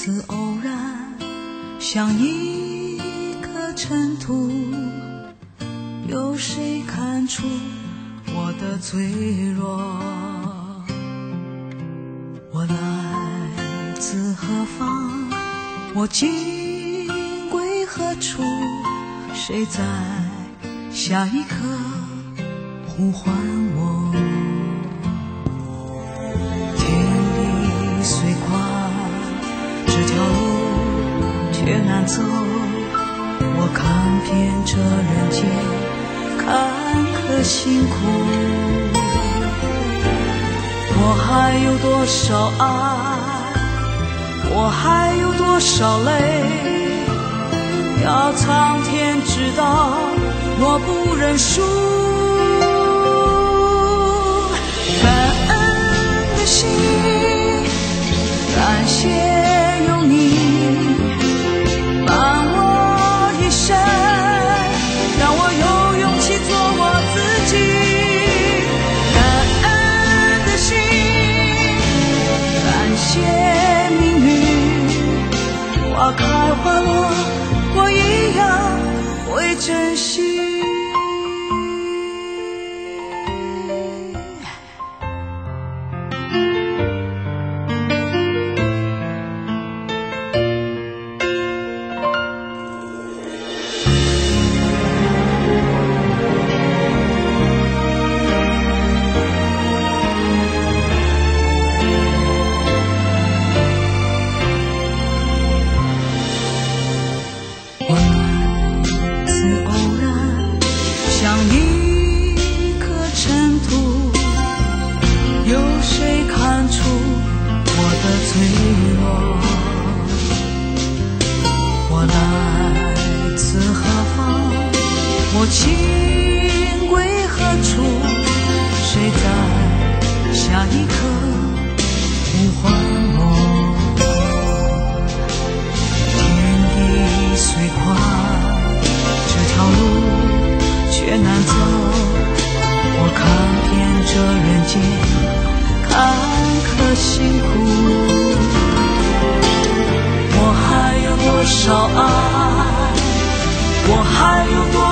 次偶然，像一颗尘土，有谁看出我的脆弱？我来自何方？我今归何处？谁在下一刻呼唤我？难走。我看遍这人间坎坷辛苦，我还有多少爱？我还有多少泪？要苍天知道，我不认输。花落，我一样会珍惜。情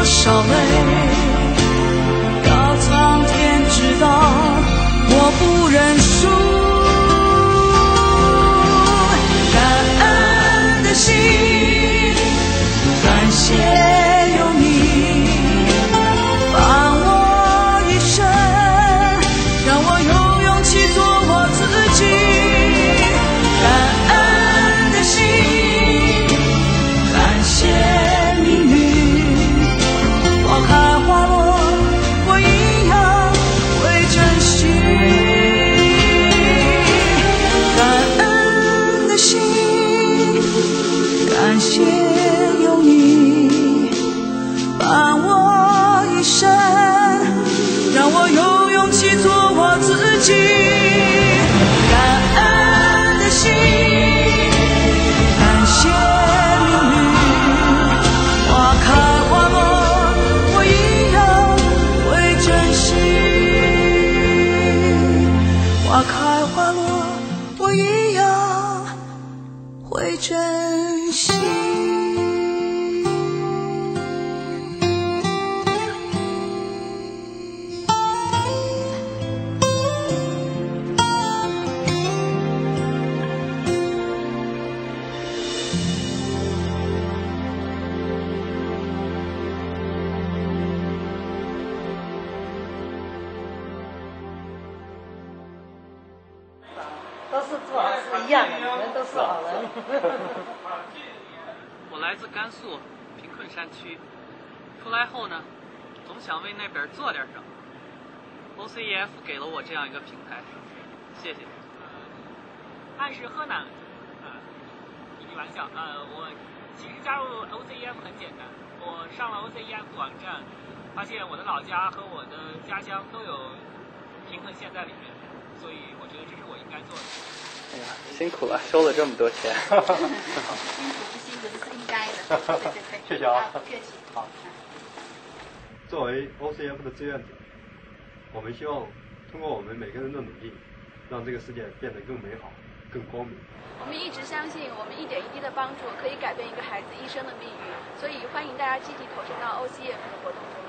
少泪？要苍天知道，我不认输。感恩的心，感谢会珍惜。一样的，你们都是好人。我来自甘肃贫困山区，出来后呢，总想为那边做点什么。OCEF 给了我这样一个平台，谢谢。爱是河南，呃，一句玩笑，呃，我其实加入 OCEF 很简单，我上了 OCEF 网站，发现我的老家和我的家乡都有平衡线在里面，所以我觉得这是我应该做的。哎呀，辛苦了，收了这么多钱。辛苦不辛苦，这是应该的。对对对，谢谢啊不客气。好作为 OCF 的志愿者，我们希望通过我们每个人的努力，让这个世界变得更美好。更光明。我们一直相信，我们一点一滴的帮助可以改变一个孩子一生的命运，所以欢迎大家积极投身到 OCF 的活动中。